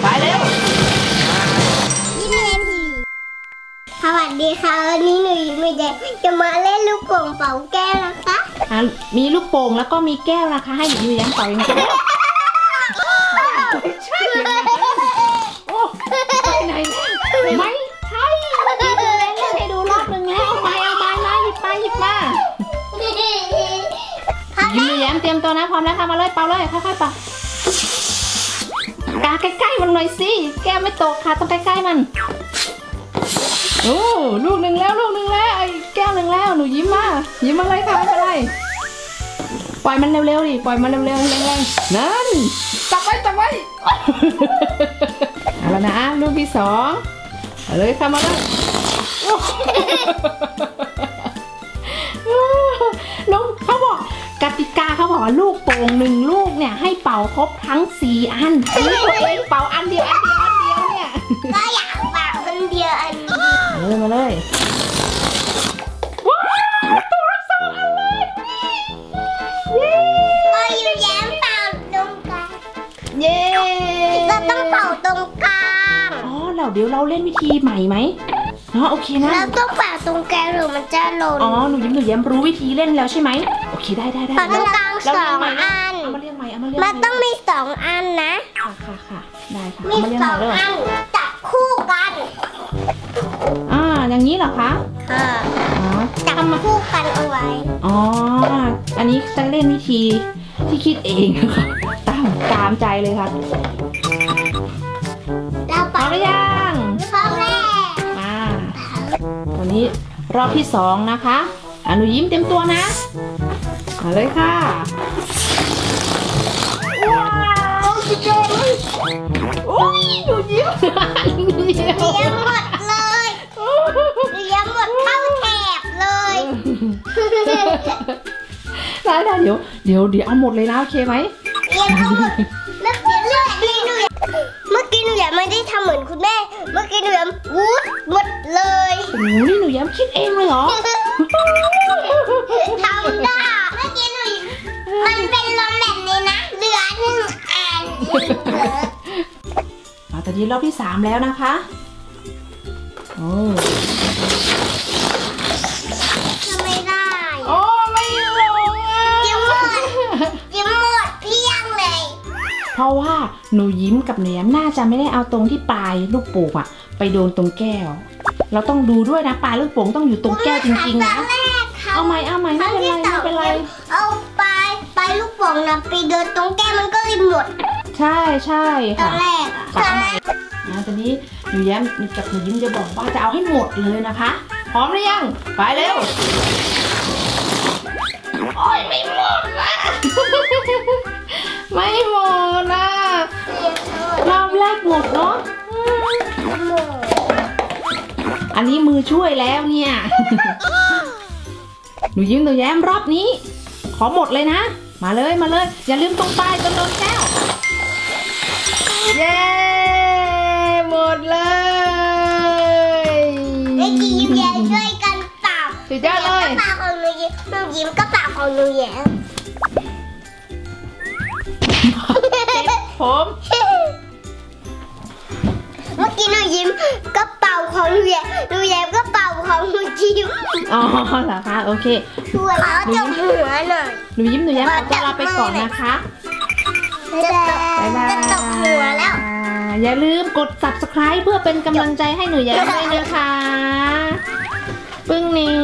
ไปเร็วยิ้มเล่นทีสวัสดีค่ะวันนี้หนูยิ้มไม่ได้จะมาเล่นลูกโป่งเป่าแก้วนะคะอะมีลูกโป่งแล้วก็มีแก้วนะคะ ให้หนูยิ้มเป่าอย่างนี้ใช่โอ้ไปไหนเนี่ยไม่ใช่เมื่อกี้ดูแล้วให้ดูรอบหนึ่งแล้วเอาไม้เอาไม้มาหยิบไปหยิบมายิ้มหนูแย้มเตรียมตัวนะพร้อมแล้วทำมาเลยเป่าเลยค่อยๆเป่า กาใกล้ๆมันหน่อยสิ แก้วไม่ตกค่ะ ต้องใกล้ๆมัน โอ้ ลูกหนึ่งแล้วลูกหนึ่งแล้วไอ้แก้วหนึ่งแล้ว หนูยิ้มมา ยิ้มมาเลยค่ะไม่เป็นไร ปล่อยมันเร็วๆดิ ปล่อยมันเร็วๆแรงๆ นั่น จับไว้จับไว้เอาล้วนะลูกที่สองเอาเลยค่ะมาเลยลูกเขาบอกกติกาเขาบอกว่าลูกโป่งหนึ่งลูก ครบทั้งสี่อันนี่ตัวเองเป่าอันเดียวอันเดียวอันเดียวเนี่ยก็อยากเป่าคนเดียวอันนี้มาเลยมาเลยว้าวตัวละสองอันเลยเย้ก็อยู่แย้มเป่าตรงกลางเย้เราต้องเป่าตรงกลางอ๋อเราเดี๋ยวเราเล่นวิธีใหม่ไหม อ๋อโอเคนะ เราต้องเป่าตรงกลางหรือมันจะหล่นอ๋อหนูยิ้มหนูแย้มรู้วิธีเล่นแล้วใช่ไหมโอเคได้ได้ได้เป่าตรงกลางเราสเรีอยงงใหม่นะอันเอามาเรียงใหม่เอามาเรียงมันใหต้องมีสองอันนะค่ะค่ะค่ะได้ค่ะมีเอามาเรียงสใหอม่งเลยอันจับคู่กันอ่าอย่างนี้เหรอคะค่ะอ๋อจับคู่กันเอาไว้อ๋ออันนี้จะเล่นวิธีที่คิดเองนะคะตามตามใจเลยค่ะ นนี้รอบที่สองนะคะอะหนูยิ้มเต็มตัวนะมาเลยค่ะ ว้าวสุดยอดเลยโอ้ยหนูยิ้มเดียวเลี้ยงหมดเลยเลี้ยงหมดเข้าแถบเลยได้ได้เดี๋ยวเดี๋ยวเดี๋ยวเอาหมดเลยนะโอเคไหมเลี้ยงเอาหมดเมื่อกี้เลือดนี่หนูเมื่อกี้หนูอยากไม่ได้ทำเหมือนคุณแม่ เมื่อกี้หนูอยากวูดหมดเลย โอ้โหนี่หนูย้มคิดเองเลยเหรอทำได้เมื่อกี้หนูมันเป็นลมแบบนี้นะเหลือหนึ่งอันเอาตอนนี้รอบที่สามแล้วนะคะโอ้ทำไม่ได้โอ้ไม่ลงอะยิ้มหมดยิ้มหมดเพียงเลย เพราะว่าหนูยิ้มกับหนูแย้มน่าจะไม่ได้เอาตรงที่ปลายลูกโป่งอะไปโดนตรงแก้ว เราต้องดูด้วยนะปลายลูกโป่งต้องอยู่ตรงแก้วจริงๆนะครั้แรกค่ะเอาใหม่เอาใหม่ไม่เป็นไรไม่เป็นไร เอาปลายปลายลูกโป่งนะไปเดินตรงแก้มมันก็เลยหมด ใช่ใช่ตอค่ะนแรกอะค่ะเอาใหม่นะตอนนี้หนูแย้มกับหนูยิ้มจะบอกว่าจะเอาให้หมดเลยนะคะ พร้อมหรือยัง ไปเร็ว โอ้ยไม่หมดละไม่หมดละรอบแรกหมดเนาะ หมด อันนี้มือช่วยแล้วเนี่ย หนูยิ้มหนูแย้มรอบนี้ ขอหมดเลยนะ มาเลยมาเลย อย่าลืมตรงปลายจนโดนแก้ว เย้ หมดเลยเมื่อกี้ยิ้มแย้มช่วยกันเป่าสุดยอดเลยกระเป๋าของหนูยิ้มหนูยิ้มกระเป๋าของหนูแย้มผม เมื่อกี้หนูยิ้มกระเป๋า ของลูกแย้มลูกแยมก็เป่าของลูกยิ้มอ๋อเหรอคะ โอเคหัวเราจะหัวหน่อยหนูยิ้มหนูแย้มขอตัวลาไปก่อนนะคะจะตกจะตกหัวแล้ว อย่าลืมกด subscribe เพื่อเป็นกำลังใจให้หนูแย้มด้วยนะคะ ปึ้งนิง